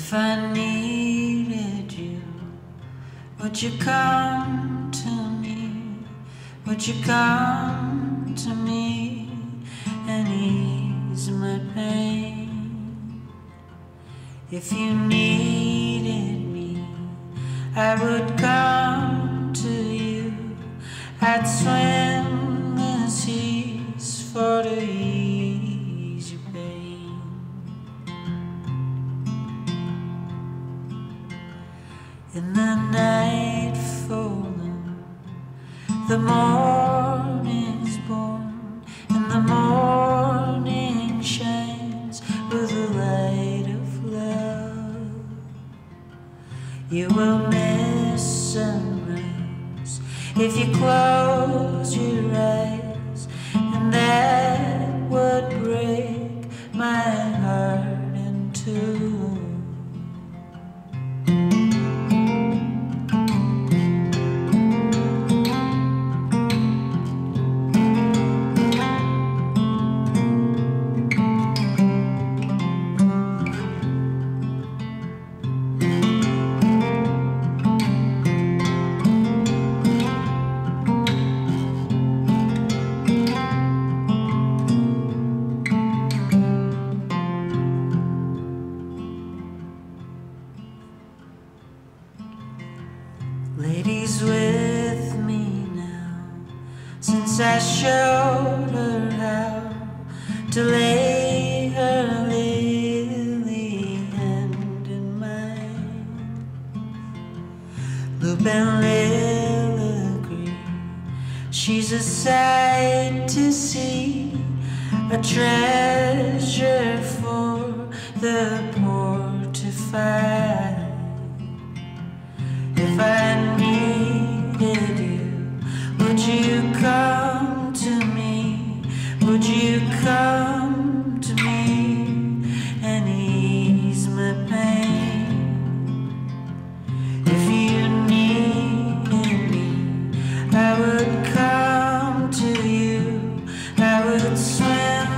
If I needed you, would you come to me? Would you come to me and ease my pain? If you needed me, I would come to you. I'd swim In the night falling, the morning's born, and the morning shines with the light of love. You will miss sunrise if you close your eyes, and that would break my heart in two. Lady's with me now, since I showed her how to lay her lily hand in mine. Loop and Lil agree, she's a sight to see, a treasure for the poor to find. If I I would come to you. I would swim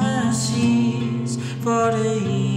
the seas for the